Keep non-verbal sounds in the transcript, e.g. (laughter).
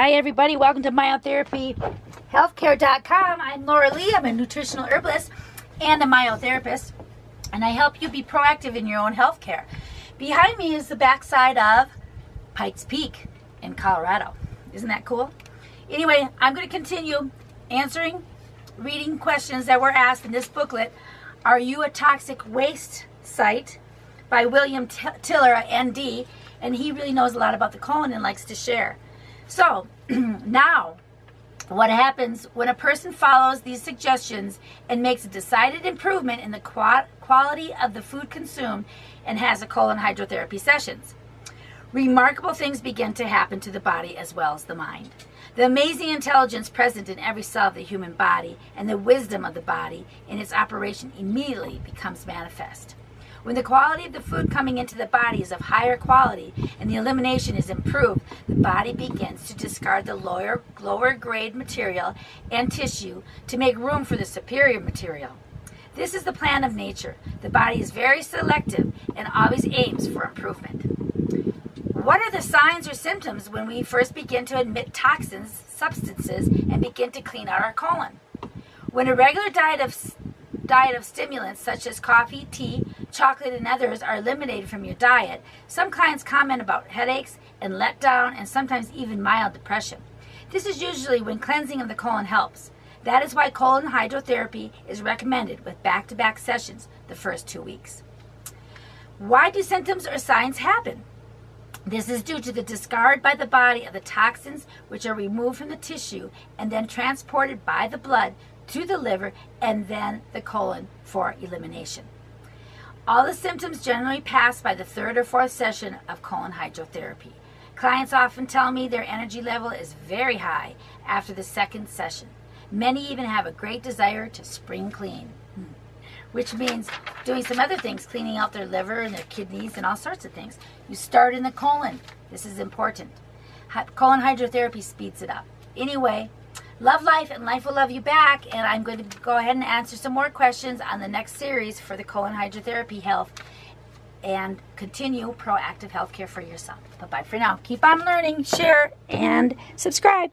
Hi, everybody. Welcome to myotherapyhealthcare.com. I'm Laura Lee. I'm a nutritional herbalist and a myotherapist, and I help you be proactive in your own healthcare. Behind me is the backside of Pikes Peak in Colorado. Isn't that cool? Anyway, I'm going to continue answering, reading questions that were asked in this booklet. Are you a toxic waste site? By William Tiller, ND, and he really knows a lot about the colon and likes to share. So (clears throat) now, what happens when a person follows these suggestions and makes a decided improvement in the quality of the food consumed and has a colon hydrotherapy sessions? Remarkable things begin to happen to the body as well as the mind. The amazing intelligence present in every cell of the human body and the wisdom of the body in its operation immediately becomes manifest. When the quality of the food coming into the body is of higher quality and the elimination is improved, the body begins to discard the lower, lower grade material and tissue to make room for the superior material. This is the plan of nature. The body is very selective and always aims for improvement. What are the signs or symptoms when we first begin to admit toxins, substances, and begin to clean out our colon? When a regular diet of diet of stimulants such as coffee, tea, chocolate, and others are eliminated from your diet, some clients comment about headaches and letdown and sometimes even mild depression. This is usually when cleansing of the colon helps. That is why colon hydrotherapy is recommended with back to back sessions the first two weeks. Why do symptoms or signs happen? This is due to the discard by the body of the toxins which are removed from the tissue and then transported by the blood to the liver and then the colon for elimination. All the symptoms generally pass by the third or fourth session of colon hydrotherapy. Clients often tell me their energy level is very high after the second session. Many even have a great desire to spring clean, hmm, which means doing some other things, cleaning out their liver and their kidneys and all sorts of things. You start in the colon. This is important. Colon hydrotherapy speeds it up. Anyway, Love life and life will love you back. And I'm going to go ahead and answer some more questions on the next series for the colon hydrotherapy health and continue proactive healthcare for yourself. Bye bye for now. Keep on learning, share, and subscribe.